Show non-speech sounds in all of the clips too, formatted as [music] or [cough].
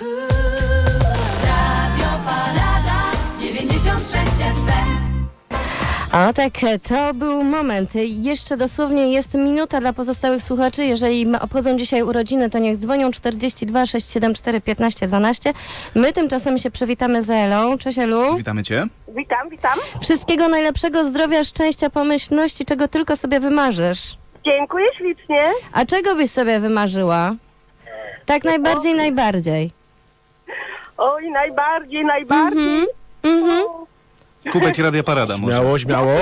Radio Parada 96 FM. O tak, to był moment. Jeszcze dosłownie jest minuta dla pozostałych słuchaczy. Jeżeli obchodzą dzisiaj urodziny, to niech dzwonią 42 674 15 12. My tymczasem się przywitamy z Elą. Cześć Elu. Witamy Cię. Witam, witam. Wszystkiego najlepszego, zdrowia, szczęścia, pomyślności, czego tylko sobie wymarzysz. Dziękuję ślicznie. A czego byś sobie wymarzyła? Tak najbardziej, najbardziej. Oj, najbardziej, najbardziej. Mhm. Kubek i Radia Parada może. Śmiało, śmiało.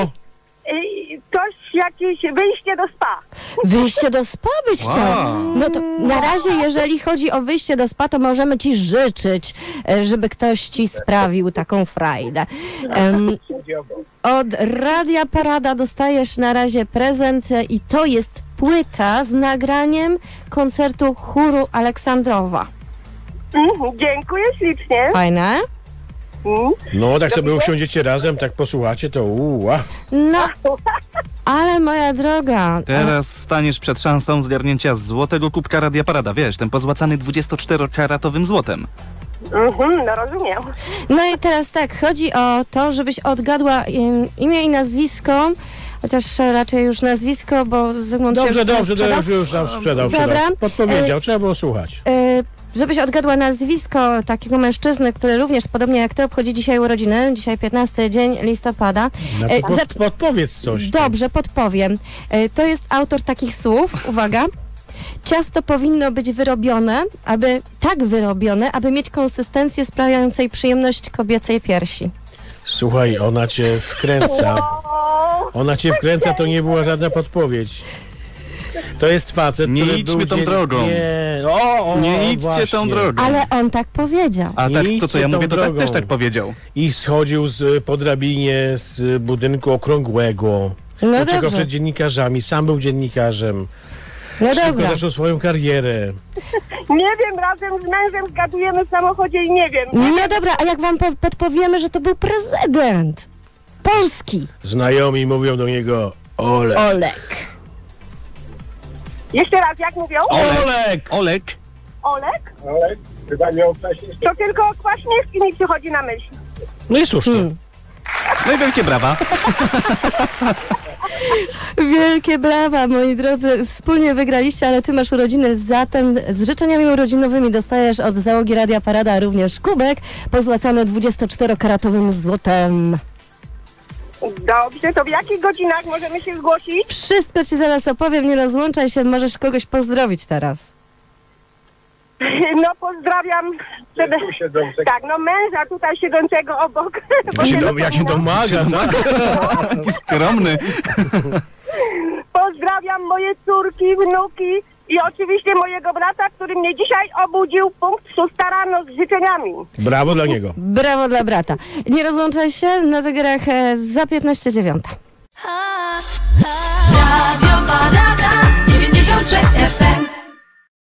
Ej, Coś, jakieś wyjście do spa. Wyjście do spa byś Wow. chciał. No to na razie, jeżeli chodzi o wyjście do spa, to możemy ci życzyć, e, żeby ktoś ci sprawił taką frajdę. Em, od Radia Parada dostajesz na razie prezent e, i to jest płyta z nagraniem koncertu chóru Aleksandrowa. Mhm, Dziękuję ślicznie. Fajne? Mhm. No, tak sobie usiądziecie razem, tak posłuchacie, to uła. No, ale moja droga, Teraz staniesz przed szansą zgarnięcia złotego kubka Radia Parada. Wiesz, ten pozłacany 24-karatowym złotem. Mhm, no rozumiem. No i teraz tak, chodzi o to, żebyś odgadła im, imię i nazwisko, chociaż raczej już nazwisko, bo Zygmunt się Dobrze, już dobrze, dobrze, już nam sprzedał, Dobra. sprzedał. Podpowiedział, trzeba było słuchać. Y, żebyś odgadła nazwisko takiego mężczyzny, który również podobnie jak ty obchodzi dzisiaj urodziny, dzisiaj 15 dzień listopada. No E, pod, podpowiedz coś. Dobrze, podpowiem. Y, to jest autor takich słów, uwaga. Ciasto powinno być wyrobione, aby tak wyrobione, aby mieć konsystencję sprawiającej przyjemność kobiecej piersi. Słuchaj, ona cię wkręca. O, Ona cię wkręca, to nie była żadna podpowiedź. To jest facet, Nie który idźmy był tą drogą. Nie, o, o, Nie o, idźcie właśnie. tą drogą. Ale on tak powiedział. A Nie tak, to co idźcie ja tą mówię, to tak drogą. też tak powiedział. I schodził z, po drabinie z budynku okrągłego. No Dlaczego dobrze, przed dziennikarzami? Sam był dziennikarzem. no Szybko dobra. zaczął swoją karierę. [laughs] nie wiem, razem z mężem zgadujemy w samochodzie i nie wiem. No dobra, a jak wam po- podpowiemy, że to był prezydent Polski, Znajomi mówią do niego Ole. Olek. Jeszcze raz, jak mówią? Olek! Olek! Olek? Ale chyba wcześniej To tylko Kwaśniewski mi przychodzi na myśl. No i słusznie. Hmm. No i wielkie brawa. [laughs] Wielkie brawa, moi drodzy. Wspólnie wygraliście, ale ty masz urodziny, zatem z życzeniami urodzinowymi dostajesz od załogi Radia Parada również kubek pozłacany 24-karatowym złotem. Dobrze, to w jakich godzinach możemy się zgłosić? Wszystko ci zaraz opowiem, nie rozłączaj się, możesz kogoś pozdrowić teraz. [laughs] No pozdrawiam. Przede... Tak, no męża tutaj siedzącego obok. [laughs] Jak się, do, jak się domaga, skromny. Pozdrawiam moje córki, wnuki i oczywiście mojego brata, który mnie dzisiaj obudził punkt szósta rano z życzeniami. Brawo dla niego. Brawo dla brata. Nie rozłączaj się, na zegarach e, za 15 dziewiąta. Radio Parada 96 FM.